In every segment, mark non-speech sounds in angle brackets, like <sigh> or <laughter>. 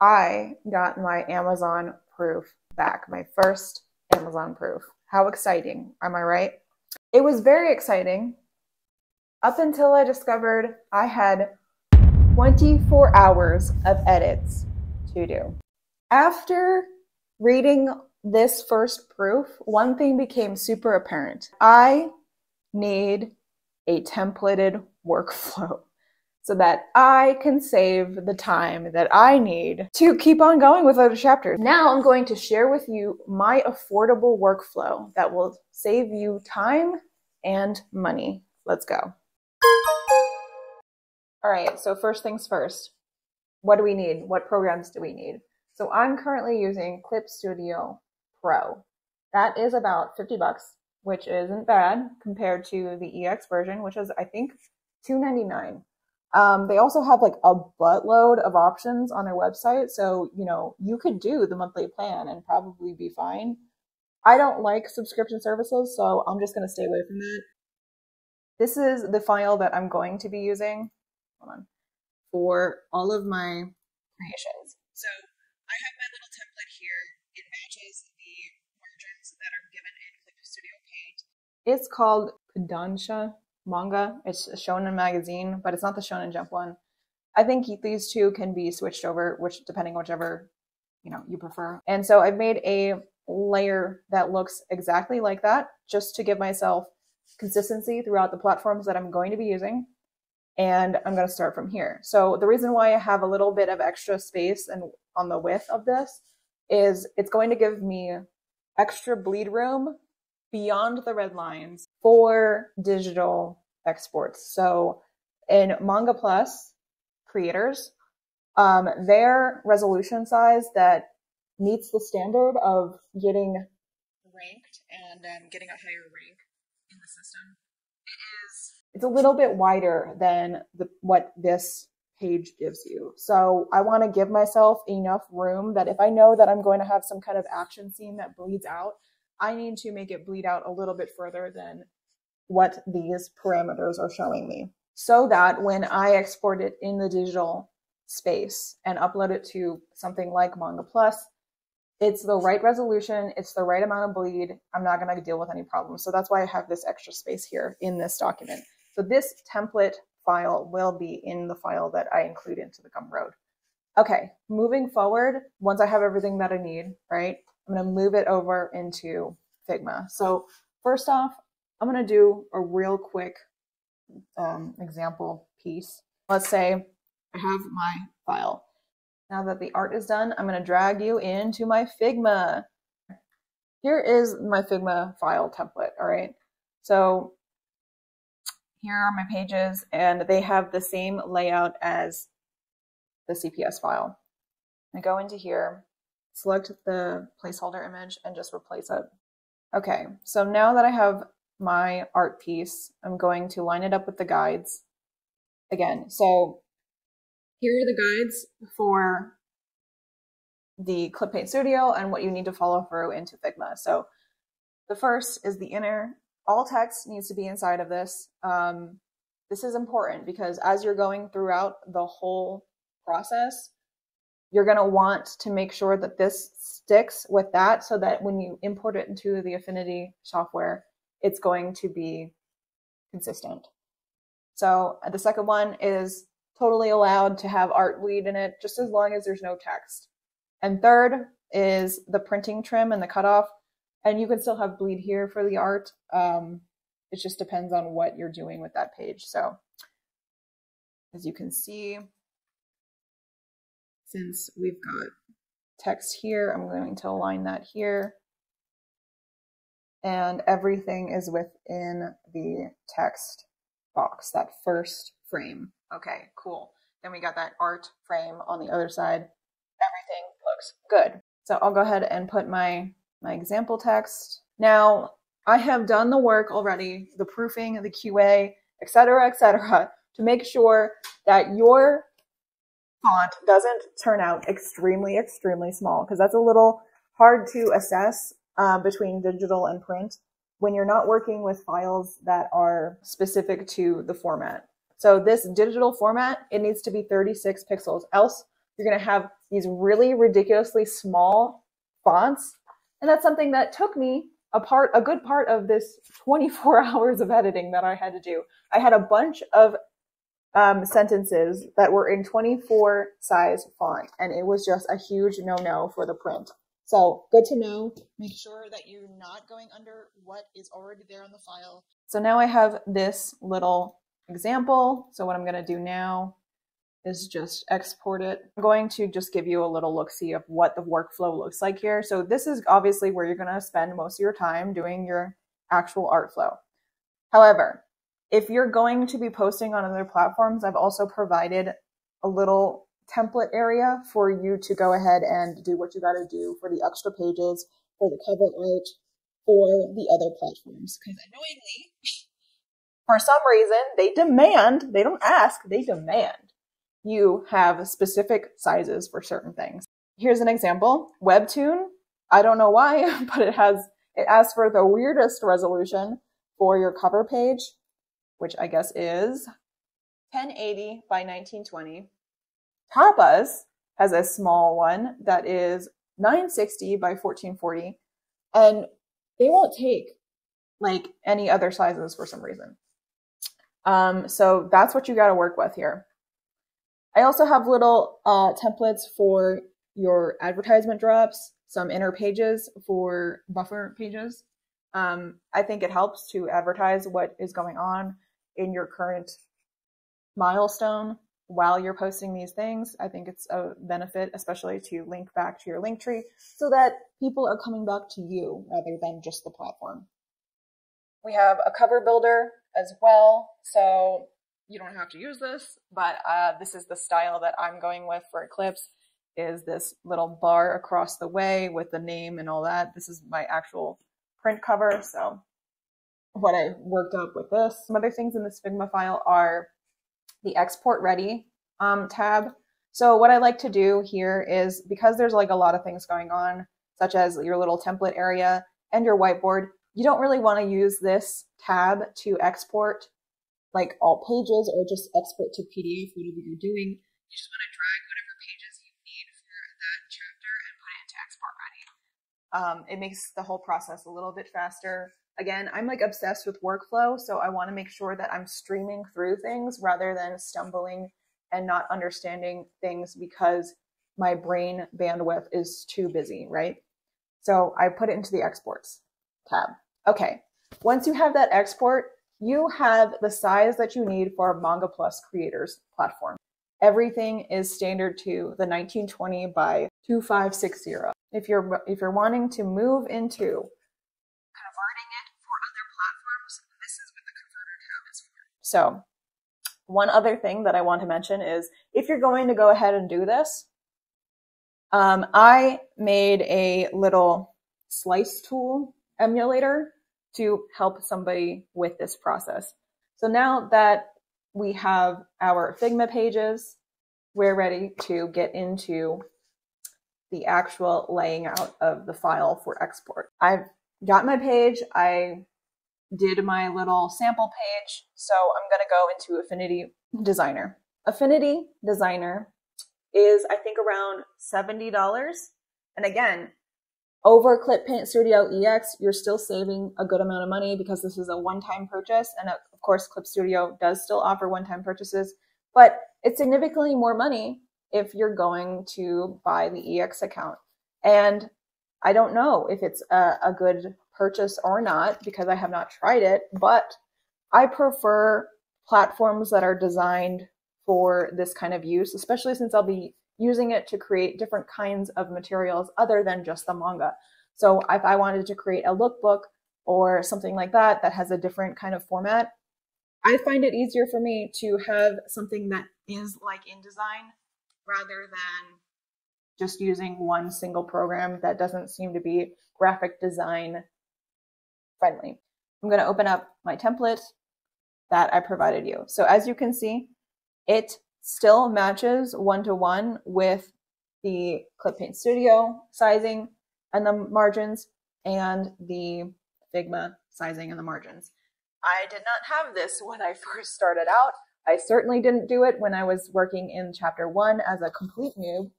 I got my Amazon proof back, my first Amazon proof. How exciting, am I right? It was very exciting up until I discovered I had 24 hours of edits to do. After reading this first proof, one thing became super apparent. I need a templated workflow so that I can save the time that I need to keep on going with other chapters. Now I'm going to share with you my affordable workflow that will save you time and money. Let's go. All right, so first things first. What do we need? What programs do we need? So I'm currently using Clip Studio Pro. That is about 50 bucks, which isn't bad compared to the EX version, which is I think 299. Um, they also have like a buttload of options on their website. So, you know, you could do the monthly plan and probably be fine. I don't like subscription services, so I'm just going to stay away from that. This is the file that I'm going to be using on, for all of my creations. So I have my little template here. It matches the margins that are given in Clip Studio Paint. It's called Kodansha manga. It's a shonen magazine, but it's not the Shonen Jump one. I think these two can be switched over, which depending whichever you know you prefer. And so I've made a layer that looks exactly like that, just to give myself consistency throughout the platforms that I'm going to be using. And I'm going to start from here. So the reason why I have a little bit of extra space and on the width of this is it's going to give me extra bleed room beyond the red lines for digital exports. So in Manga Plus creators, um, their resolution size that meets the standard of getting ranked and um, getting a higher rank in the system is it's a little bit wider than the, what this page gives you. So I want to give myself enough room that if I know that I'm going to have some kind of action scene that bleeds out, I need to make it bleed out a little bit further than what these parameters are showing me so that when I export it in the digital space and upload it to something like Manga Plus, it's the right resolution, it's the right amount of bleed. I'm not going to deal with any problems. So that's why I have this extra space here in this document. So this template file will be in the file that I include into the Gumroad. Okay, moving forward, once I have everything that I need, right, I'm going to move it over into Figma. So first off, I'm going to do a real quick um, example piece. Let's say I have my file. Now that the art is done, I'm going to drag you into my Figma. Here is my Figma file template, all right? So here are my pages, and they have the same layout as the CPS file. I go into here, select the placeholder image, and just replace it. Okay, so now that I have my art piece, I'm going to line it up with the guides again. So here are the guides for the Clip Paint Studio and what you need to follow through into Figma. So the first is the inner. All text needs to be inside of this. Um, this is important because as you're going throughout the whole process, you're going to want to make sure that this sticks with that so that when you import it into the Affinity software, it's going to be consistent. So the second one is totally allowed to have art bleed in it just as long as there's no text. And third is the printing trim and the cutoff. And you can still have bleed here for the art. Um, it just depends on what you're doing with that page. So as you can see, since we've got text here, I'm going to align that here. And everything is within the text box, that first frame. Okay, cool. Then we got that art frame on the other side. Everything looks good. So I'll go ahead and put my, my example text. Now, I have done the work already, the proofing, the QA, etc., etc., to make sure that your font doesn't turn out extremely, extremely small because that's a little hard to assess uh, between digital and print when you're not working with files that are specific to the format. So this digital format, it needs to be 36 pixels, else you're going to have these really ridiculously small fonts. And that's something that took me a part, a good part of this 24 <laughs> hours of editing that I had to do. I had a bunch of um, sentences that were in 24 size font, and it was just a huge no no for the print. So good to know. Make sure that you're not going under what is already there on the file. So now I have this little example. So what I'm going to do now is just export it. I'm going to just give you a little look-see of what the workflow looks like here. So this is obviously where you're going to spend most of your time doing your actual art flow. However, if you're going to be posting on other platforms, I've also provided a little template area for you to go ahead and do what you got to do for the extra pages, for the cover art, for the other platforms. Because annoyingly, <laughs> for some reason, they demand, they don't ask, they demand you have specific sizes for certain things. Here's an example. Webtoon, I don't know why, <laughs> but it has, it asks for the weirdest resolution for your cover page, which I guess is 1080 by 1920. Tapas has a small one that is 960 by 1440, and they won't take like any other sizes for some reason. Um, so that's what you got to work with here. I also have little uh, templates for your advertisement drops, some inner pages for buffer pages. Um, I think it helps to advertise what is going on in your current milestone while you're posting these things. I think it's a benefit, especially to link back to your link tree so that people are coming back to you rather than just the platform. We have a cover builder as well. So you don't have to use this, but uh, this is the style that I'm going with for Eclipse is this little bar across the way with the name and all that. This is my actual print cover. So what I worked up with this. Some other things in this Figma file are the export ready um, tab. So what I like to do here is because there's like a lot of things going on, such as your little template area and your whiteboard, you don't really want to use this tab to export like all pages or just export to PDF, whatever you're doing. You just want to drag whatever pages you need for that chapter and put it into export ready. Um, it makes the whole process a little bit faster. Again, I'm like obsessed with workflow, so I want to make sure that I'm streaming through things rather than stumbling and not understanding things because my brain bandwidth is too busy, right? So I put it into the exports tab. Okay, once you have that export, you have the size that you need for Manga Plus creators platform. Everything is standard to the 1920 by 2560. If you're if you're wanting to move into So, one other thing that I want to mention is if you're going to go ahead and do this, um, I made a little slice tool emulator to help somebody with this process. So now that we have our Figma pages, we're ready to get into the actual laying out of the file for export. I've got my page. I did my little sample page. So I'm going to go into Affinity Designer. Affinity Designer is, I think, around $70. And again, over Clip Paint Studio EX, you're still saving a good amount of money because this is a one-time purchase. And uh, of course, Clip Studio does still offer one-time purchases, but it's significantly more money if you're going to buy the EX account. And I don't know if it's a, a good purchase or not because I have not tried it, but I prefer platforms that are designed for this kind of use, especially since I'll be using it to create different kinds of materials other than just the manga. So if I wanted to create a lookbook or something like that that has a different kind of format, I find it easier for me to have something that is like InDesign rather than just using one single program that doesn't seem to be graphic design friendly. I'm going to open up my template that I provided you. So as you can see, it still matches one to one with the Clip Paint Studio sizing and the margins and the Figma sizing and the margins. I did not have this when I <laughs> first started out. I certainly didn't do it when I was working in chapter one as a complete noob.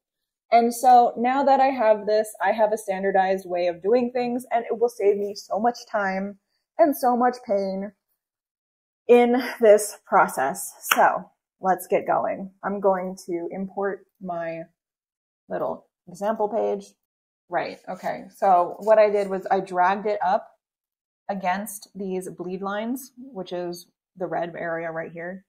And so now that I have this, I have a standardized way of doing things and it will save me so much time and so much pain in this process. So let's get going. I'm going to import my little example page. Right. Okay. So what I did was I dragged it up against these bleed lines, which is the red area right here.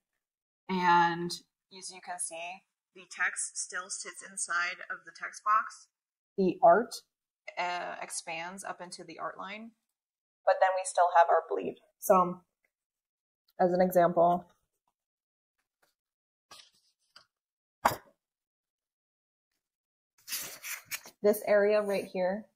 And as you can see, the text still sits inside of the text box. The art uh, expands up into the art line, but then we still have our bleed. So as an example, this area right here,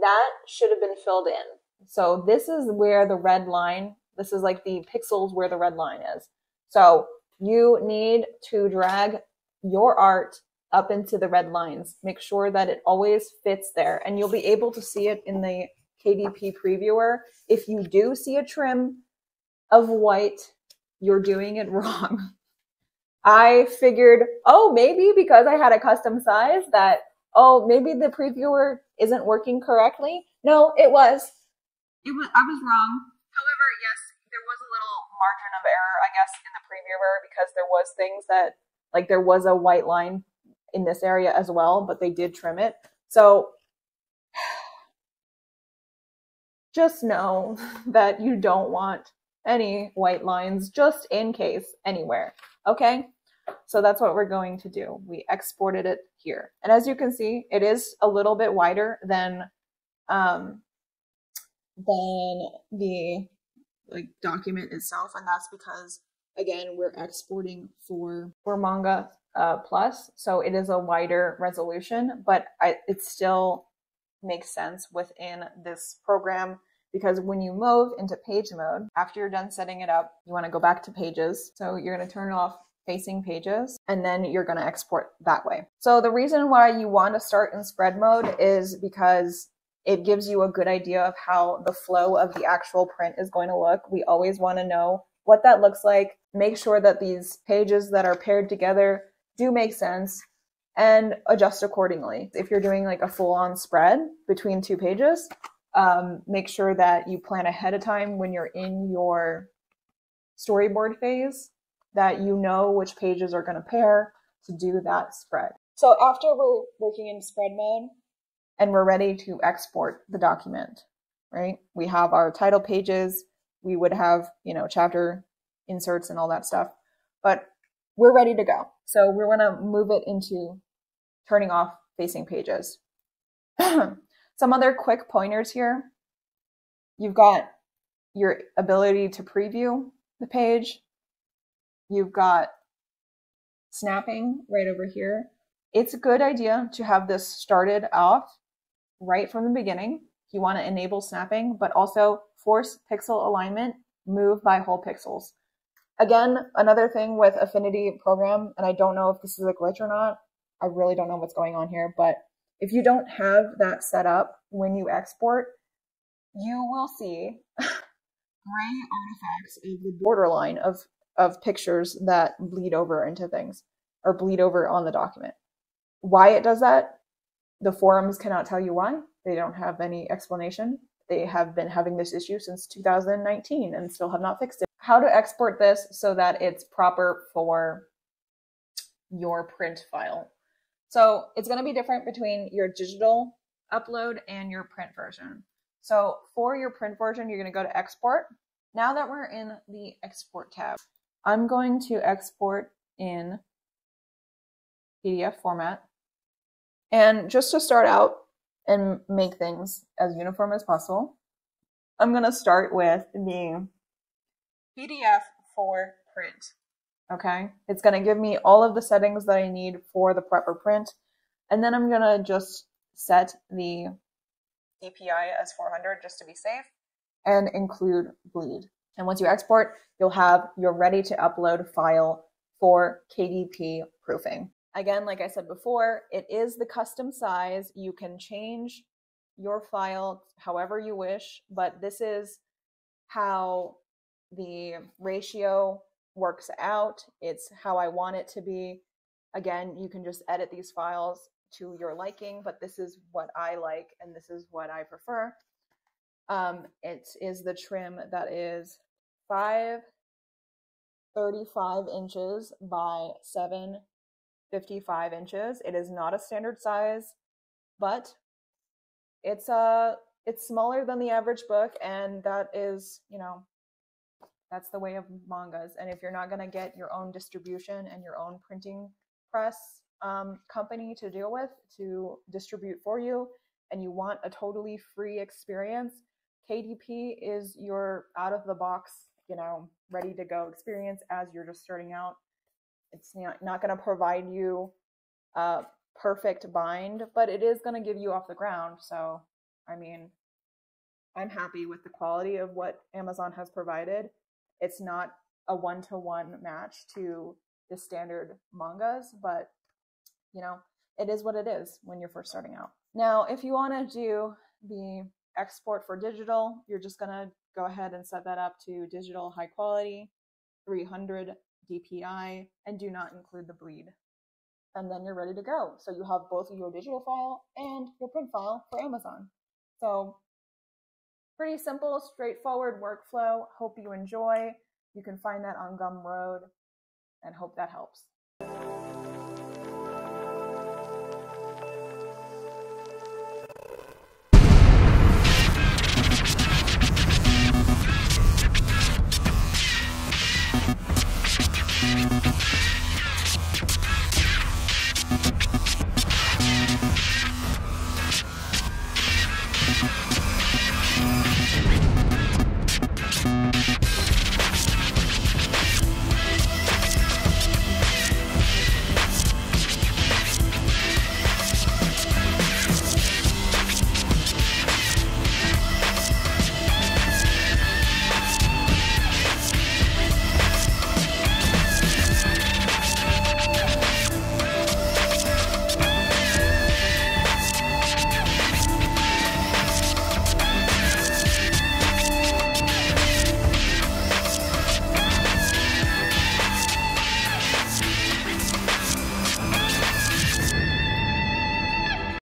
that should have been filled in. So this is where the red line, this is like the pixels where the red line is. So you need to drag your art up into the red lines. Make sure that it always fits there and you'll be able to see it in the KDP previewer. If you do see a trim of white, you're doing it <laughs> wrong. I figured, oh, maybe because I had a custom size that, oh, maybe the previewer isn't working correctly. No, it was. It was I was wrong. However, yes, there was a little margin of error, I guess, in the previewer because there was things that like there was a white line in this area as well, but they did trim it. So <sighs> just know <laughs> that you don't want any white lines just in case anywhere. Okay. So that's what we're going to do. We exported it here. And as you can see, it is a little bit wider than, um, than the like document itself. And that's because again, we're exporting for, for manga uh, plus. So it is a wider resolution, but I, it still makes sense within this program because when you move into page mode, after you're done setting it up, you want to go back to pages. So you're going to turn off facing pages and then you're going to export that way. So the reason why you want to start in spread mode is because it gives you a good idea of how the flow of the actual print is going to look. We always want to know what that looks like. Make sure that these pages that are paired together do make sense and adjust accordingly. If you're doing like a full on spread between two pages, um, make sure that you plan ahead of time when you're in your storyboard phase that you know which pages are going to pair to do that spread. So after we're working in spread mode and we're ready to export the document, right? We have our title pages, we would have, you know, chapter inserts and all that stuff, but we're ready to go. So we're going to move it into turning off facing pages. <clears throat> Some other quick pointers here. You've got your ability to preview the page. You've got snapping right over here. It's a good idea to have this started off right from the beginning. You want to enable snapping, but also force pixel alignment, move by whole pixels. Again, another thing with Affinity program, and I don't know if this is a glitch or not. I really don't know what's going on here, but if you don't have that set up when you export, you will see <laughs> gray artifacts of the borderline of, of pictures that bleed over into things or bleed over on the document. Why it does that, the forums cannot tell you why. They don't have any explanation. They have been having this issue since 2019 and still have not fixed it. How to export this so that it's proper for your print file. So it's going to be different between your digital upload and your print version. So for your print version, you're going to go to export. Now that we're in the export tab, I'm going to export in PDF format. And just to start out and make things as uniform as possible, I'm going to start with the PDF for print. Okay. It's going to give me all of the settings that I need for the prepper print. And then I'm going to just set the DPI as 400 just to be safe and include bleed. And once you export, you'll have your ready to upload file for KDP proofing. Again, like I said before, it is the custom size. You can change your file however you wish, but this is how the ratio works out. It's how I want it to be. Again, you can just edit these files to your liking, but this is what I like and this is what I prefer. Um, it is the trim that is 5 35 inches by 7 55 inches. It is not a standard size, but it's a uh, it's smaller than the average book and that is, you know, that's the way of mangas. And if you're not going to get your own distribution and your own printing press um, company to deal with to distribute for you, and you want a totally free experience, KDP is your out of the box, you know, ready to go experience as you're just starting out. It's not, not going to provide you a perfect bind, but it is going to give you off the ground. So, I mean, I'm happy with the quality of what Amazon has provided. It's not a one to one match to the standard mangas, but you know, it is what it is when you're first starting out. Now, if you want to do the export for digital, you're just going to go ahead and set that up to digital high quality, 300 DPI, and do not include the bleed. And then you're ready to go. So you have both your digital file and your print file for Amazon. So pretty simple, straightforward workflow. Hope you enjoy. You can find that on Gumroad and hope that helps.